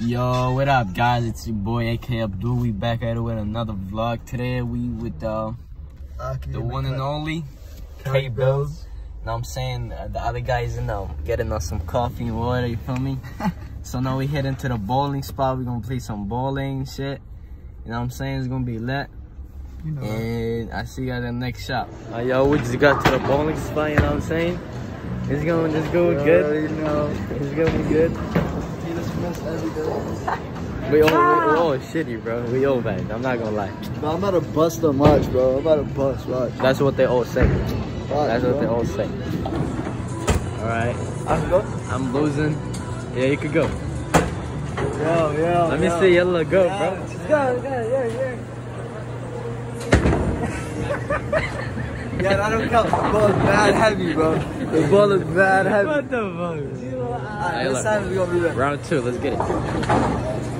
Yo, what up, guys? It's your boy AK Abdul. We back at it with another vlog. Today we with uh, the one and only K Bills. Know what I'm saying? Uh, the other guys in um, getting us some coffee and water. You feel me? so now we head into the bowling spot. We gonna play some bowling shit. You know what I'm saying? It's gonna be lit. You know. And I see you at the next shop. Uh, yo, we just got to the bowling spot. You know what I'm saying? It's going, it's going good. You know. It's gonna be good. He every day. We all, we ah. all shitty, bro. We all bad. I'm not gonna lie. Bro, I'm about to bust a much, bro. I'm about to bust, watch. That's what they all say. Watch, That's what they all say. All right. I can go? I'm losing. Yeah, you could go. Yo, yo, Let me see your little go, Yeah, bro. Let's go, yeah, yeah, yeah. yeah, that don't count. The ball is mad heavy, bro. The ball is mad heavy. What the fuck? Alright, Hey, this look. time we're gonna be ready. Round two. Let's get it.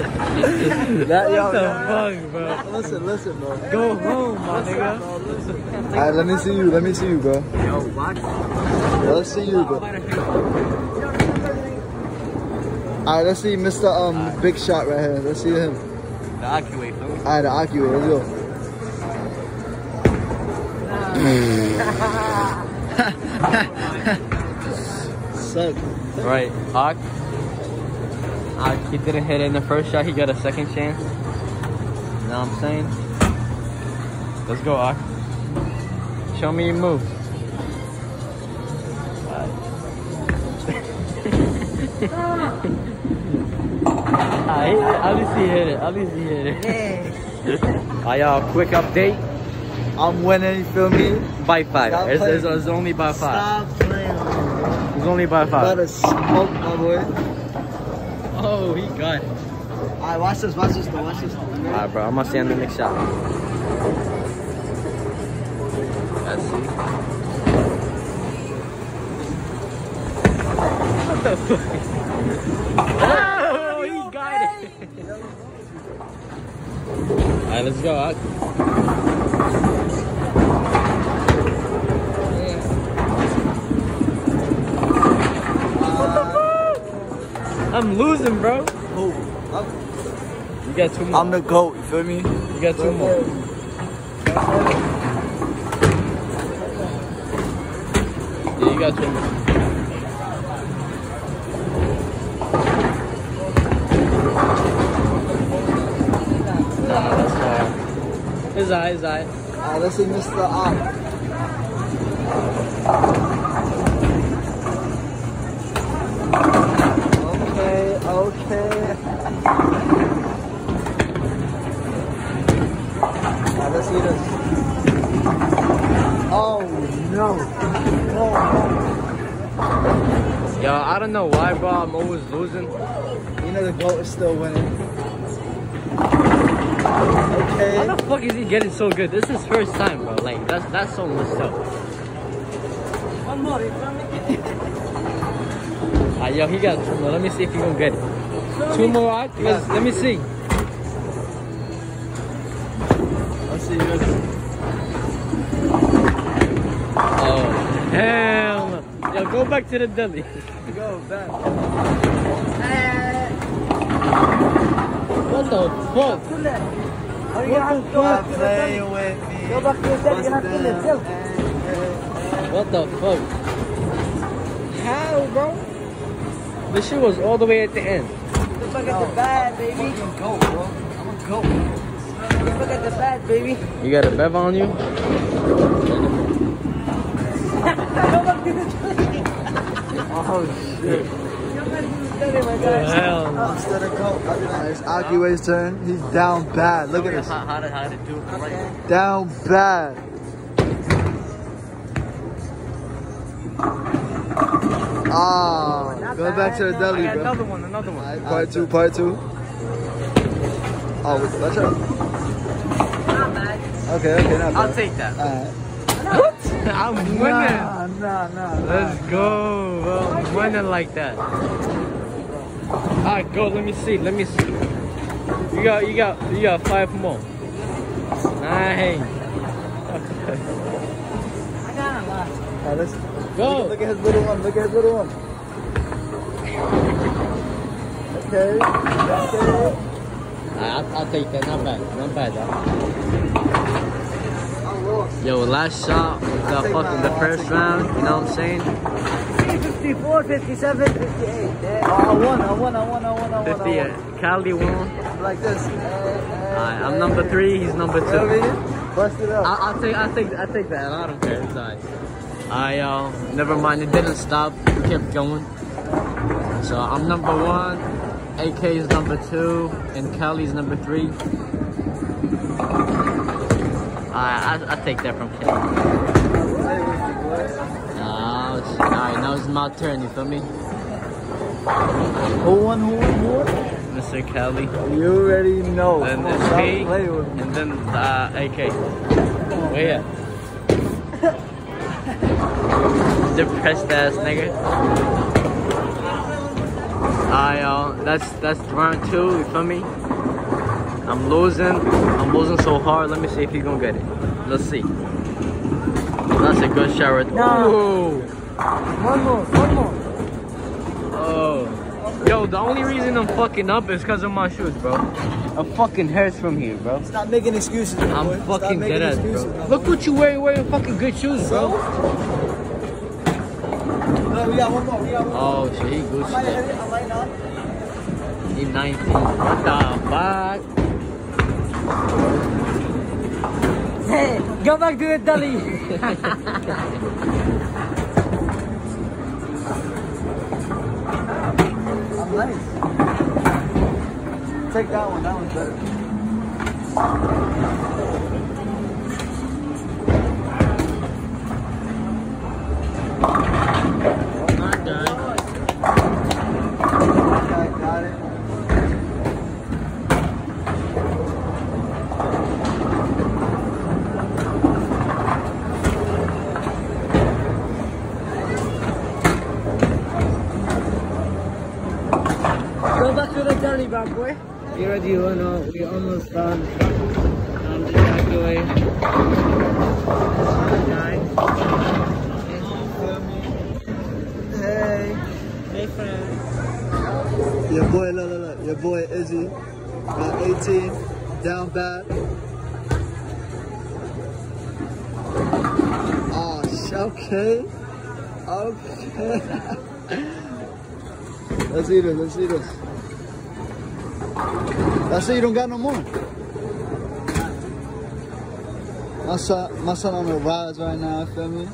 That, yo, What the yo, fuck, bro? Listen, listen, bro. Go home, my nigga. Alright, let me see you. Let me see you, bro. Yo, watch. Yeah, let's see you, bro. Alright, let's see Mr. Um Big Shot right here. Let's see him. The Akiway, feel? Alright, the Aki, let's go. Suck. Right, Ak. Ak, he didn't hit it in the first shot. He got a second chance. You know what I'm saying? Let's go, Ak. Show me your move. At least ah, he hit it. At least he hit it. Hey. Alright, y'all, quick update. I'm winning, you feel me? By five. It's, it's, it's only by five. Stop playing. It's only by five. Better smoke, my boy. Oh, he got it. Alright, watch this, watch this, though, watch this. Alright, bro. I'm gonna on the next shot. Let's see. What the fuck? Oh, he got it. Alright, let's go. I'm losing, bro. Who? I'm, You got two more. I'm the GOAT, you feel me? you got two more. Yeah, you got two more. Nah, that's not. His eye, his eye. Alright, let's see Mr. Op. Okay, okay. Alright, let's see this. Oh no. No, no. Yo, I don't know why, bro. I'm always losing. You know the GOAT is still winning. Okay. How Okay. the fuck is he getting so good? This is first time, bro. Like, that's that's so messed up. One more, you feel me? Ah, yo, he got two more. Let me see if he gonna get it. Two more out? Let's- Let me see. Let's see this. Oh, hell. no. Yo, go back to the deli. Go back. What the fuck? Stop playing with me. Go back to the deli, you have to live still. What the fuck? How, bro? This shit was all the way at the end. Look at the bad, baby. Fucking go, bro. I'm a go. Look at the bad, baby. You got a bev on you? Oh shit. Deli, my guy. Hell. Instead of go. It's Akiway's turn. He's down bad. Look at this. How, how, to, how to do it right. Down bad. Ah, go back to the I deli, got bro. another one, another one. Alright, Part two, part two. Oh, wait, watch out. Not bad. Okay, okay, not I'll take that. Alright. I'm winning. Nah, nah, nah. Let's go, bro. I'm winning like that. Alright, go. Let me see. Let me see. You got, you got, you got five more. Nice. I got a lot. Alright, let's Go. Look at his little one. Look at his little one. Okay. Okay. I'll, I'll take that. Not bad. Not bad, though. I lost. Yo, last shot was the take fucking the first round. You know what I'm saying? 54, 57, 58. Yeah. Oh, I won. I won. I won. I won. I won. 50. I uh, Cali won. won. Like this. Alright, I'm number three. He's number You know what I two. Bust it up. I, I'll take. I take. I take that. I don't care. It's alright. I uh, never mind. It didn't stop. It kept going. So I'm number one. AK is number two, and Cali's number three. I, I, I take that from. Play with you, boy. Now, it's- alright, now it's my turn. You feel me, Who won? Who won? Who won? Mr. Kelly. You already know. Then Come on, it's me, playing with me. and then uh, AK. Where ya? Depressed ass nigga. Uh, that's that's round two. You feel me? I'm losing. I'm losing so hard. Let me see if he's gonna get it. Let's see. That's a good shot right No. Ooh. One more, one more. Oh. Yo, the only reason I'm fucking up is because of my shoes, bro. I'm fucking hurts from here, bro. Stop making excuses. boy. I'm Stop fucking dead ass, excuses, bro. Look what you wearing, wearing fucking good shoes, bro. No, we got one more. We got one more. Oh shit, he I Gucci. I. He 19. What the fuck? Go back to Italy. I'm nice. Take that one. That one's better. Not done. Okay, got it. go back to Italy, bad boy. You ready? We almost done. Um, I'm just. Hey. Hey, friend. Your boy, look, look, look. Your boy Izzy got 18, down bad. Oh, ah, sh- okay. Okay. let's see this, let's see this. That's it, you don't got no more. My son, my son on the rise right now, feel me?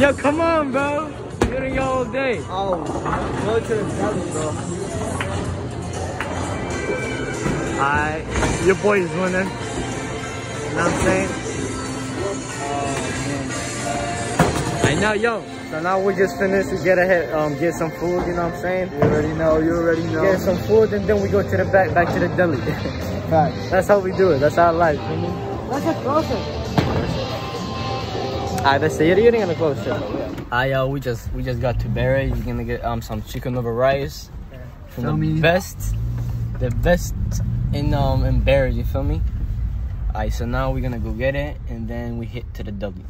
Yo, come on, bro. You're here all day. Oh, go to the belly, bro. Alright, your boy is winning. You know what I'm saying? I know, yo. So now we just finished. We get ahead, um, get some food. You know what I'm saying? You already know, you already know. Get some food, and then we go to the back, back to the deli. Facts. That's how we do it. That's our life. Let's get closer. Alright, that's it. You're gonna close shit. Alright, yo, we just we just got to Barry. You're gonna get um some chicken over rice from Feel the me? best, the best in um in Barry. You feel me? Alright, so now we're gonna go get it, and then we hit to the W.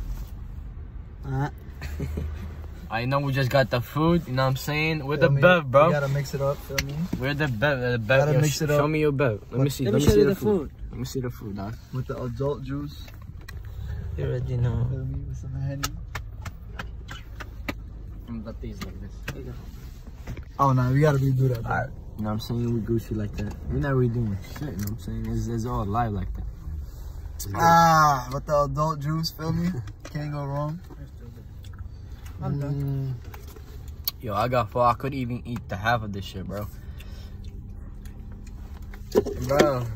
Uh, I know we just got the food. You know what I'm saying? We're feel the bev, bro. You gotta mix it up, feel me? We're the bev. The bev. Gotta Yo, mix it Show me your bev. Let me see. Let Let me see you the the food. food. Let me see the food, dog. With the adult juice, You already know. feel me? With some Henny. I'm got these like this. Oh, no, we gotta redo that. bro. Alright. You know what I'm saying? We Gucci like that. We're not really doing shit, you know what I'm saying? It's, it's all live like that. Ah, with the adult juice, feel me? Can't go wrong. I'm done. Yo, I got full. I couldn't even eat the half of this shit, bro. Bro,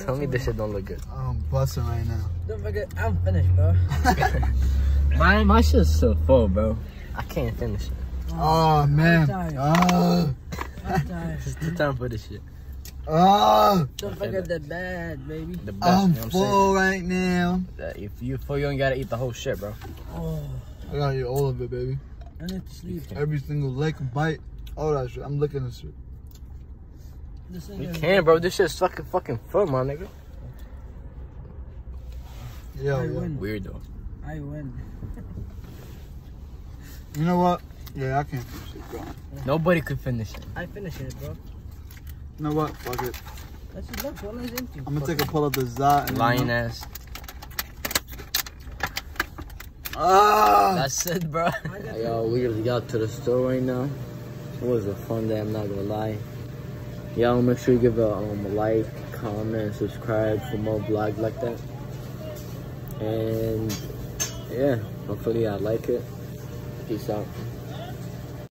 tell me this shit don't look good. I'm busting right now. Don't forget, I'm finished, bro. My my shit's so full, bro. I can't finish it. Oh, man. tired. Ah, I'm tired. It's the time for this shit. Oh. Don't forget the bad, baby. The best, I'm you know what I'm full right now. If you full, you don't gotta eat the whole shit, bro. Oh, I gotta eat all of it, baby. I need to sleep. Every single leg bite. All that shit. I'm licking this shit. This You gonna- can, bro. This shit's fucking fucking fun, my nigga. Yeah, I yeah. win. Weird though. I win. You know what? Yeah, I can't finish it, bro. Nobody could finish it. I finish it, bro. You know what? Fuck it. That's it. Look, one is empty. I'm gonna take a pull of the Zot. and- Lion ass. Ah! That's it, bro. Yo, we really got to the store right now. It was a fun day, I'm not gonna lie. Y'all make sure you give a, um, a like, comment, subscribe for more vlogs like that. And yeah, hopefully I like it. Peace out.